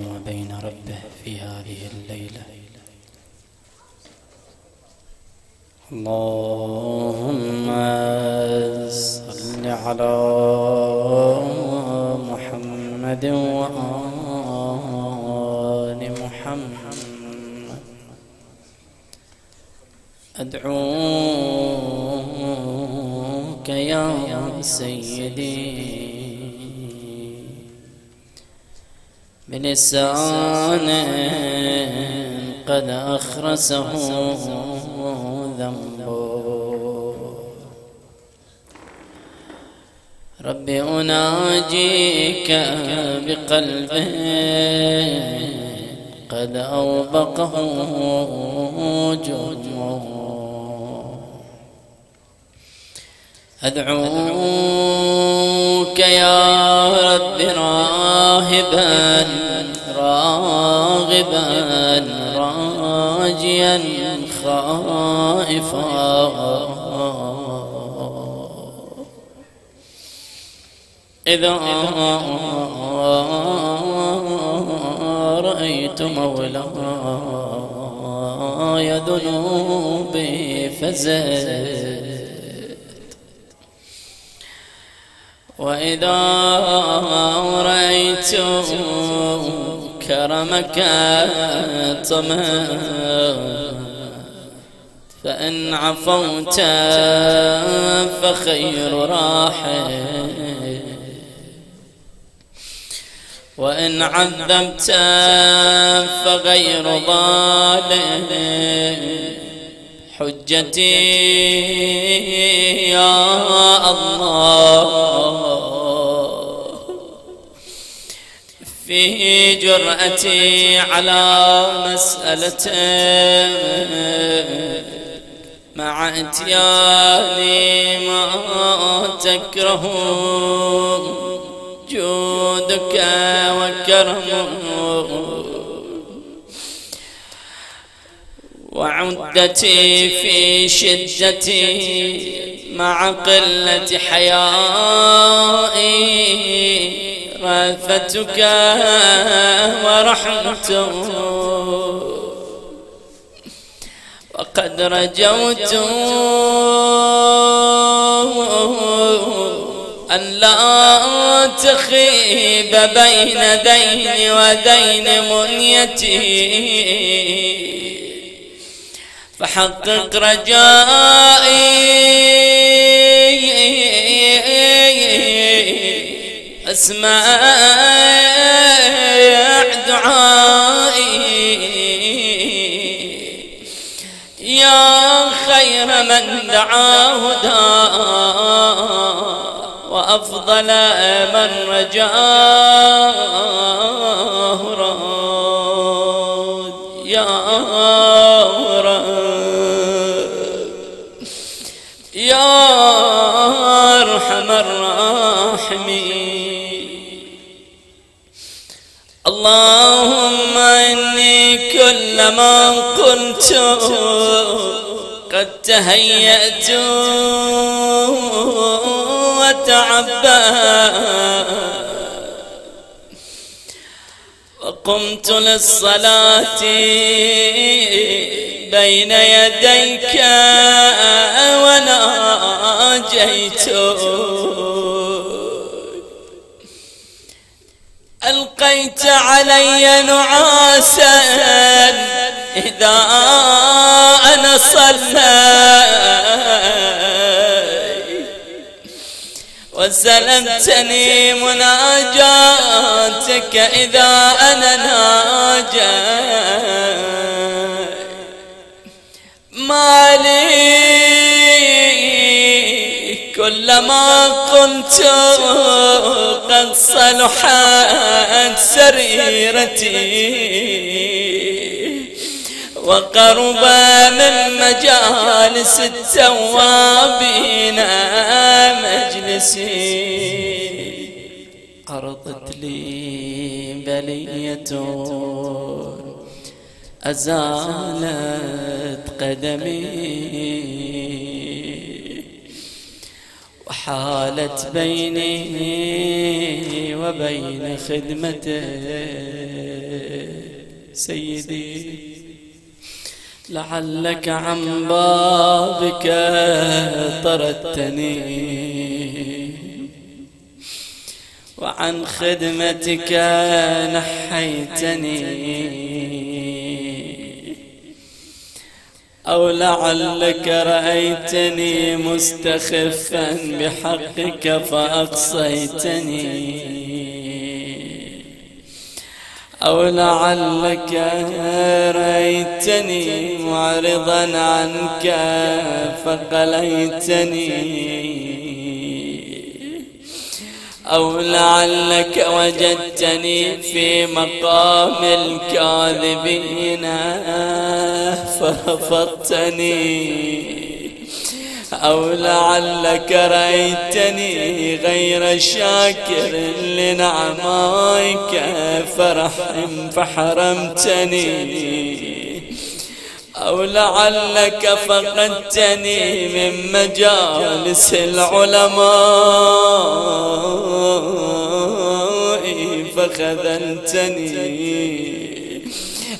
وبين ربه في هذه الليلة. اللهم صل على محمد وآل محمد. أدعوك يا سيدي بلسان قد أخرسه ذنبه. رب أناجيك بقلب قد أوبقه جرمه أدعوك يا رب راهبا راغبا راجيا خائفا. إذا رأيت مولاي ذنوبي فزد. وإذا رأيت كرمك طمع فإن عفوت فخير راحل وإن عذبت فغير ظالم حجتي يا الله في جرأتي على مسألة مع إتياني ما تكره جودك وكرمك وعدتي في شدتي مع قلة حيائي. رأفتك ورحمته. وقد رجوت أن لا تخيب بين دين ودين منيتي. فحقق رجائي اسمع دعائي. يا خير من دعاه داء وأفضل من رجاه راد اللهم إني كلما قلت قد تهيأت وتعبأت وقمت للصلاة بين يديك وناجيت ألقيت علي نعاسا إذا أنا صليت وسلمتني مناجاتك إذا أنا ناجيت ما لي كلما قلت قد صلحت سريرتي. وقرب من مجالس التوابين مجلسي. عرضت لي بلية أزالت قدمي. وحالت بيني وبين خدمته سيدي. لعلك عن بابك طردتني. وعن خدمتك نحيتني. أو لعلك رأيتني مستخفا بحقك فأقصيتني. أو لعلك رأيتني معرضا عنك فقليتني. أو لعلك وجدتني في مقام الكاذبين فرفضتني أو لعلك رأيتني غير شاكر لنعمائك فرحم فحرمتني أو لعلك فقدتني من مجالس العلماء فخذلتني.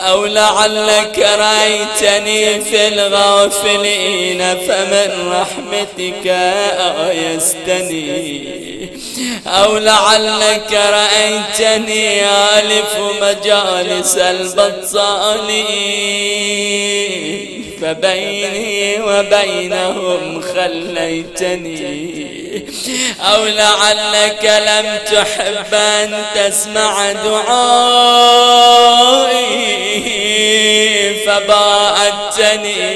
أو لعلك رأيتني في الغافلين فمن رحمتك آيستني أو لعلك رأيتني آلف مجالس البطالين فبيني وبينهم خليتني. أو لعلك لم تحب أن تسمع دعائي فباعدتني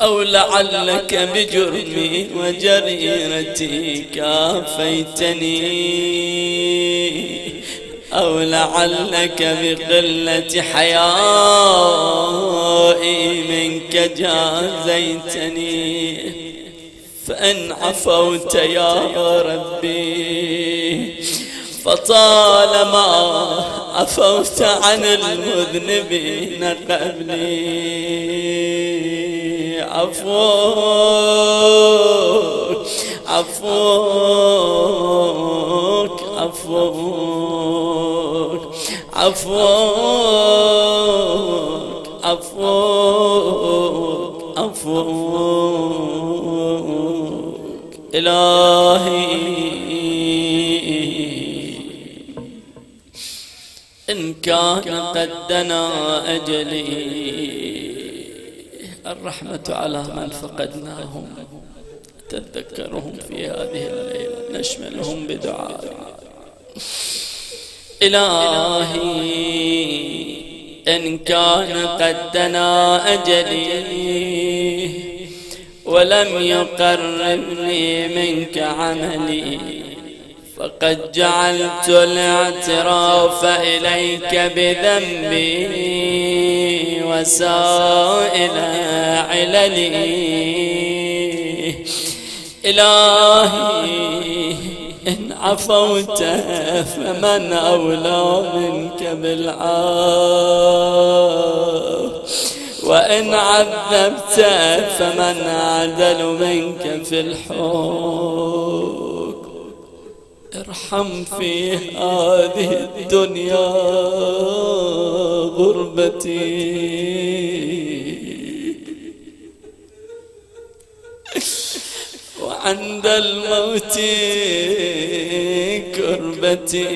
أو لعلك بجرمي وجريرتي كافيتني. أو لعلك بقلة حيائي منك جازيتني. فإن عفوت يا ربي. فطالما عفوت عن المذنبين قبلي عفوك عفوك عفوك. عفوك عفوك عفوك إلهي. إن كان قد دنا أجلي الرحمة على من فقدناهم. تذكرهم في هذه الليلة نشملهم بدعاء إلهي إن كان قد دنا أجلي ولم يقربني منك عملي فقد جعلت الاعتراف إليك بذنبي وسائل عللي. إلهي عفوت فمن أولى منك بالعاف وإن عذبت فمن عدل منك في الحب ارحم في هذه الدنيا غربتي. وعند الموت كربتي.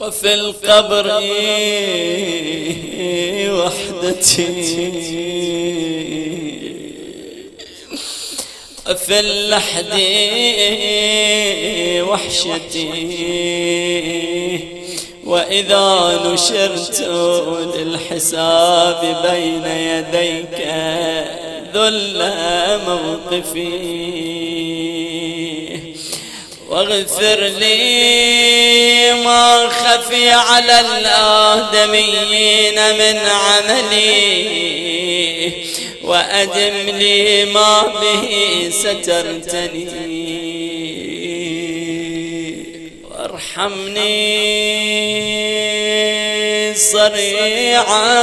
وفي القبر وحدتي. في اللحد وحشتي. وإذا نشرت للحساب بين يديك ذل موقفي. واغفر لي ما خفي على الآدميين من عملي. وأدم لي ما به سترتني. وارحمني صريعا.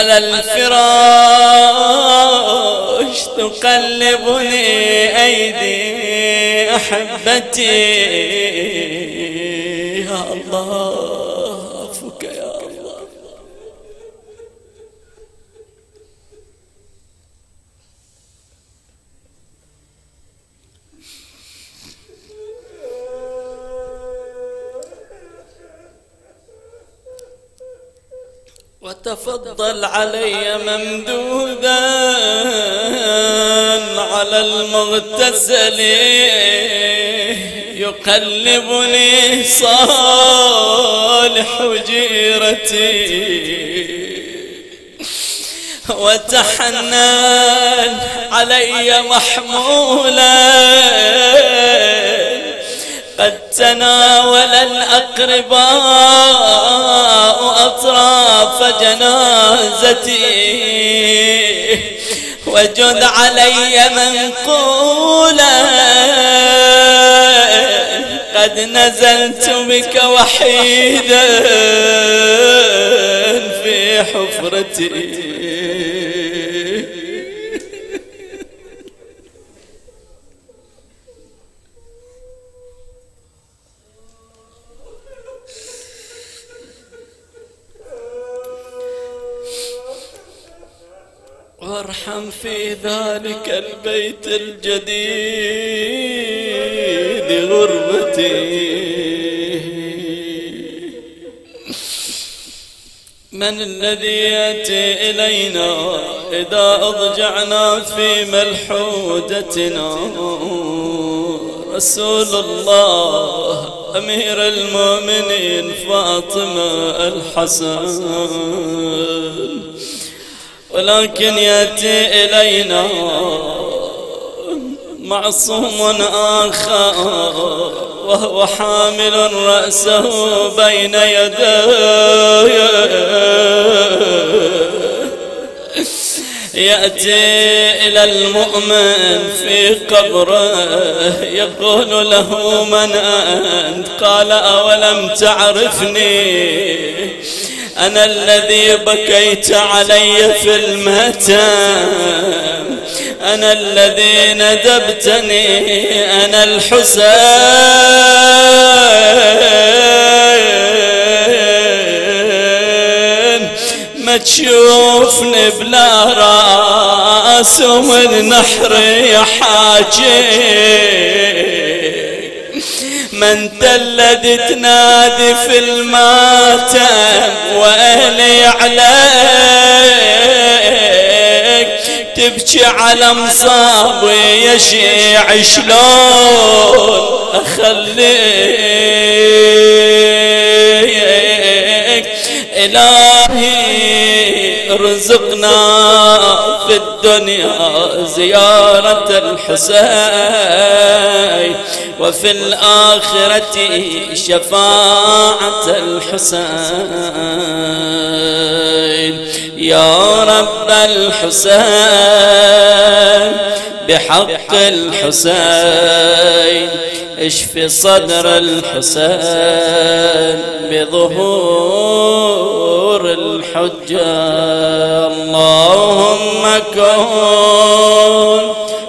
على الفراق تقلبني أيدي أحبتي. يا الله عفوك يا الله وتفضل علي ممدودا على المغتسل. يقلبني صالح جيرتي وتحنن علي محمولا. قد تناول الأقرباء أطراف جنازتي وجد علي منقولا قد نزلت بك وحيدا في حفرتي. وارحم في ذلك البيت الجديد غربتي. من الذي يأتي إلينا إذا أضجعنا في ملحودتنا؟ رسول الله أمير المؤمنين فاطمة الحسن. ولكن يأتي إلينا معصوم آخر وهو حامل رأسه بين يديه. يأتي إلى المؤمن في قبره يقول له من أنت؟ قال أولم تعرفني؟ أنا الذي بكيت علي في المتام أنا الذي ندبتني. أنا الحسين. ما تشوفني بلا راس ومن نحري حاجي ما انت الذي تنادي في الماتم واهلي عليك تبكي على مصابي يا شيع شلون أخليك؟ إلهي ارزقنا في الدنيا زيارة الحسين. وفي الآخرة شفاعة الحسين. يا رب الحسين بحق الحسين اشف صدر الحسين بظهور الحجة. اللهم كن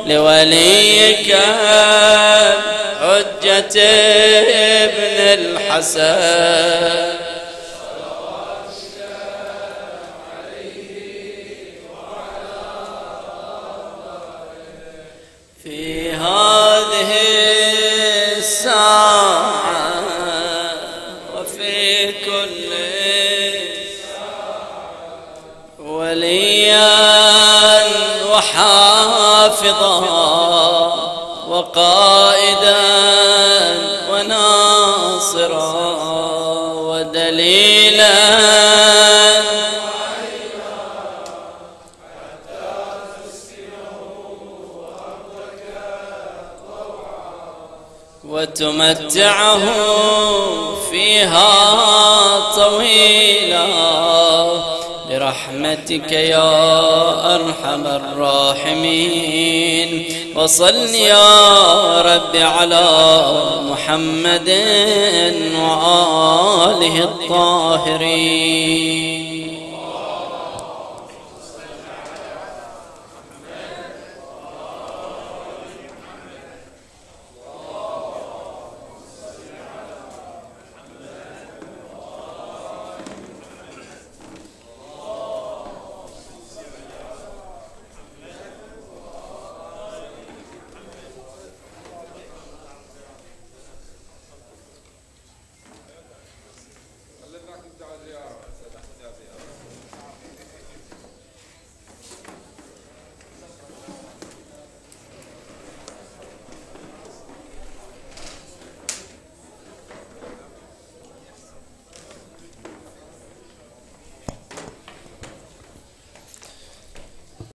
لوليك الحسن. في هذه الساعة وفي كل وليا وحافظا وقائدا وناصرا ودليلا. وتمتعه فيها طويلا. برحمتك يا أرحم الراحمين. وصل يا رب على محمد وآله الطاهرين.